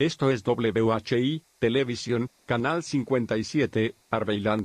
Esto es WHI, Televisión, Canal 57, Arbeilán.